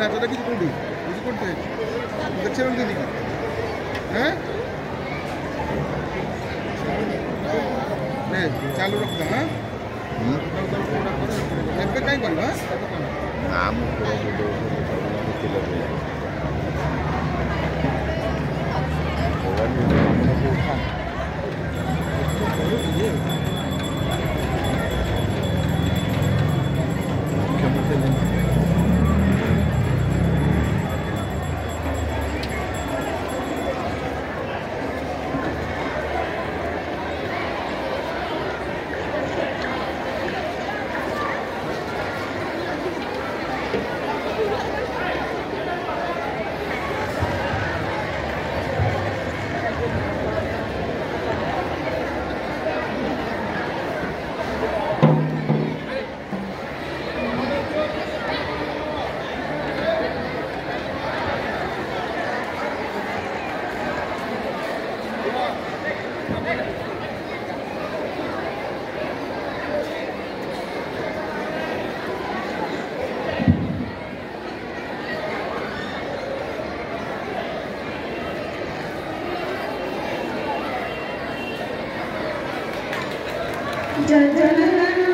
নাটকটা কিছু করবি? কিছু করতে? দেখছিলাম দিদি হ্যাঁ? চালু রাখতে হ্যাঁ? ଏବେ କାଇଁ କରିବ ଆମ dun, dun, dun.